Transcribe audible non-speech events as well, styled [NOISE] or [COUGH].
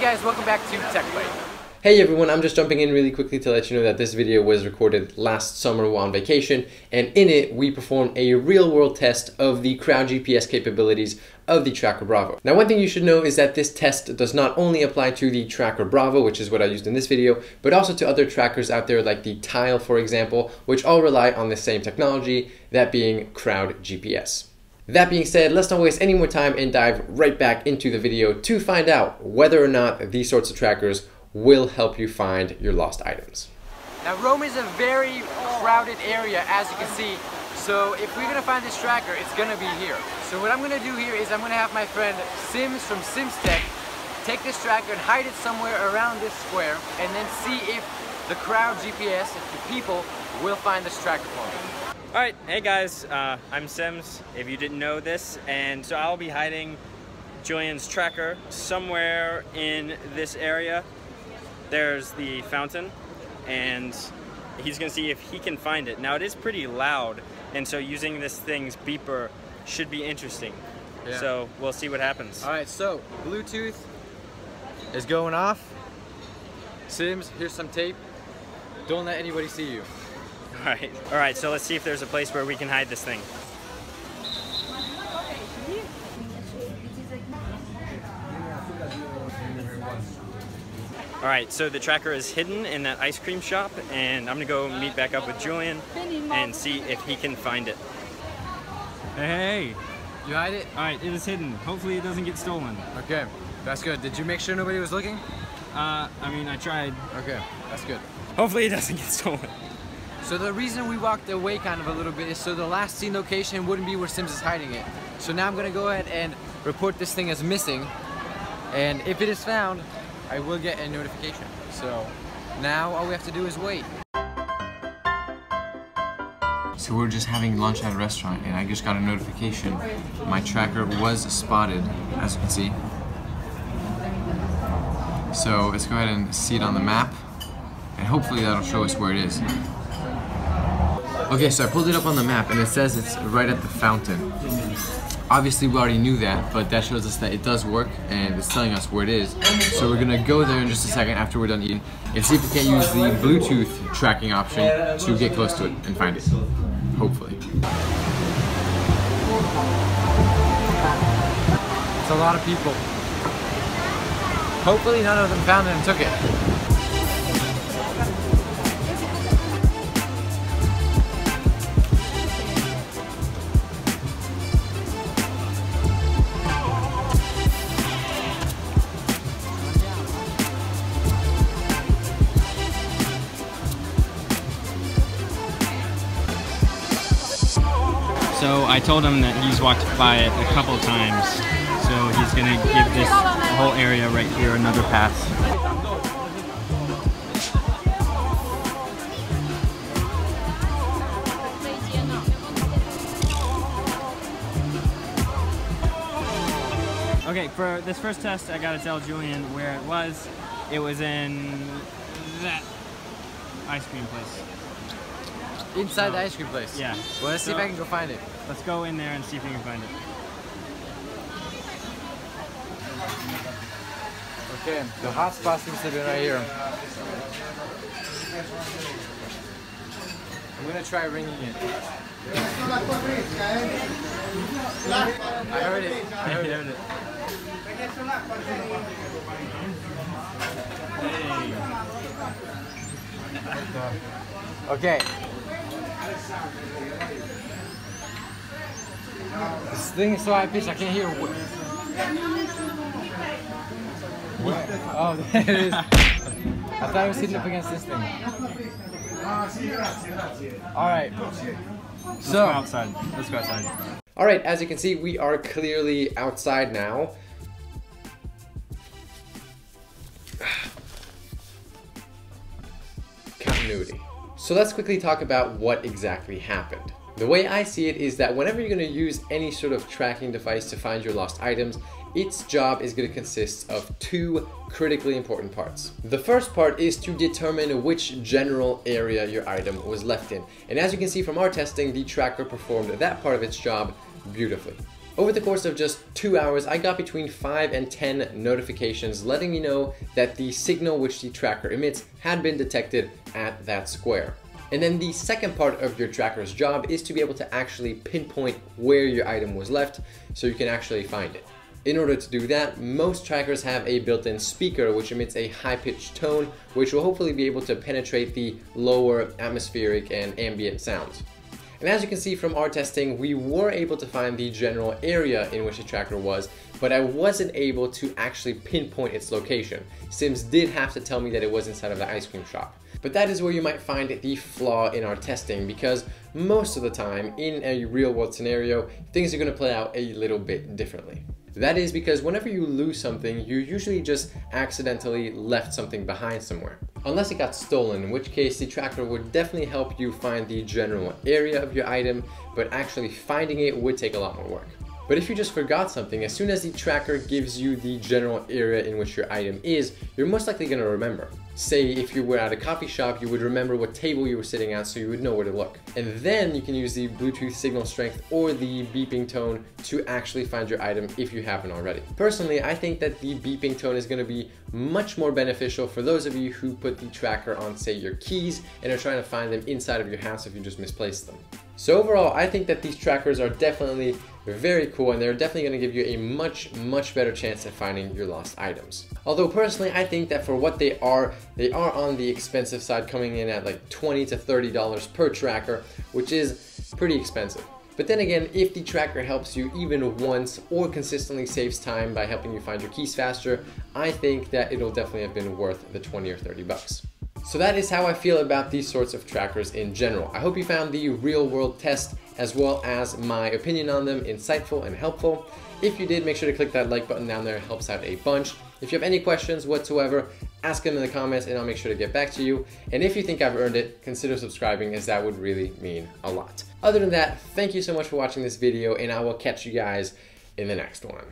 guys, welcome back to Tech. Hey everyone, I'm just jumping in really quickly to let you know that this video was recorded last summer while on vacation, and in it we performed a real world test of the crowd GPS capabilities of the TrackR Bravo. Now one thing you should know is that this test does not only apply to the TrackR Bravo, which is what I used in this video, but also to other trackers out there like the Tile for example, which all rely on the same technology, that being crowd GPS. That being said, let's not waste any more time and dive right back into the video to find out whether or not these sorts of trackers will help you find your lost items. Now Rome is a very crowded area as you can see, so if we're gonna find this tracker, it's gonna be here. So what I'm gonna do here is I'm gonna have my friend Sims from SimsTech take this tracker and hide it somewhere around this square and then see if the crowd GPS, if the people will find this tracker for me. Alright, hey guys, uh, I'm Sims, if you didn't know this, and so I'll be hiding Julian's tracker somewhere in this area there's the fountain and he's gonna see if he can find it. Now it is pretty loud and so using this thing's beeper should be interesting. Yeah. So we'll see what happens. All right, so Bluetooth is going off. Sims, here's some tape. Don't let anybody see you. All right, all right, so let's see if there's a place where we can hide this thing. All right, so the tracker is hidden in that ice cream shop, and I'm gonna go meet back up with Julian and see if he can find it. Hey, you hide it? All right, it is hidden. Hopefully it doesn't get stolen. Okay, that's good. Did you make sure nobody was looking? Uh, I mean, I tried. Okay, that's good. Hopefully it doesn't get [LAUGHS] stolen. So the reason we walked away kind of a little bit is so the last seen location wouldn't be where Sims is hiding it. So now I'm gonna go ahead and report this thing as missing. And if it is found, I will get a notification. So now all we have to do is wait. So we're just having lunch at a restaurant and I just got a notification. My tracker was spotted, as you can see. So let's go ahead and see it on the map and hopefully that'll show us where it is. Okay, so I pulled it up on the map and it says it's right at the fountain. Obviously we already knew that, but that shows us that it does work and it's telling us where it is. So we're gonna go there in just a second after we're done eating and see if we can't use the Bluetooth tracking option to get close to it and find it. Hopefully. It's a lot of people. Hopefully none of them found it and took it. So I told him that he's walked by it a couple times. So he's gonna give this whole area right here another pass. Okay, for this first test, I gotta tell Julian where it was. It was in that ice cream place. Inside the oh. ice cream place? Yeah. Well, let's so, see if I can go find it. Let's go in there and see if we can find it. Okay, the hot spot seems to be right here. I'm gonna try ringing it. I heard it. I heard it. Hey. Okay. This thing is so high pitched, I can't hear. What? Oh, [LAUGHS] there it is. I thought I was hitting up against this thing. Alright. So, Let's go outside. Let's go outside. Alright, as you can see, we are clearly outside now. [SIGHS] Continuity. So let's quickly talk about what exactly happened. The way I see it is that whenever you're going to use any sort of tracking device to find your lost items, its job is going to consist of two critically important parts. The first part is to determine which general area your item was left in. And as you can see from our testing, the tracker performed that part of its job beautifully. Over the course of just two hours, I got between 5 and 10 notifications letting me know that the signal which the tracker emits had been detected at that square. And then the second part of your tracker's job is to be able to actually pinpoint where your item was left so you can actually find it. In order to do that, most trackers have a built-in speaker which emits a high-pitched tone which will hopefully be able to penetrate the lower atmospheric and ambient sounds. And as you can see from our testing, we were able to find the general area in which the tracker was, but I wasn't able to actually pinpoint its location. Sims did have to tell me that it was inside of the ice cream shop. But that is where you might find the flaw in our testing because most of the time in a real world scenario, things are going to play out a little bit differently. That is because whenever you lose something, you usually just accidentally left something behind somewhere. Unless it got stolen, in which case the tracker would definitely help you find the general area of your item, but actually finding it would take a lot more work. But if you just forgot something, as soon as the tracker gives you the general area in which your item is, you're most likely to remember. Say if you were at a coffee shop, you would remember what table you were sitting at so you would know where to look. And then you can use the Bluetooth signal strength or the beeping tone to actually find your item if you haven't already. Personally, I think that the beeping tone is going to be much more beneficial for those of you who put the tracker on, say, your keys and are trying to find them inside of your house if you just misplaced them. So overall, I think that these trackers are definitely very cool and they're definitely going to give you a much, much better chance at finding your lost items. Although personally, I think that for what they are, they are on the expensive side coming in at like 20 to $30 per tracker, which is pretty expensive. But then again, if the tracker helps you even once or consistently saves time by helping you find your keys faster, I think that it'll definitely have been worth the 20 or 30 bucks. So that is how I feel about these sorts of trackers in general. I hope you found the real world test as well as my opinion on them insightful and helpful. If you did, make sure to click that like button down there, it helps out a bunch. If you have any questions whatsoever, ask them in the comments and I'll make sure to get back to you. And if you think I've earned it, consider subscribing as that would really mean a lot. Other than that, thank you so much for watching this video and I will catch you guys in the next one.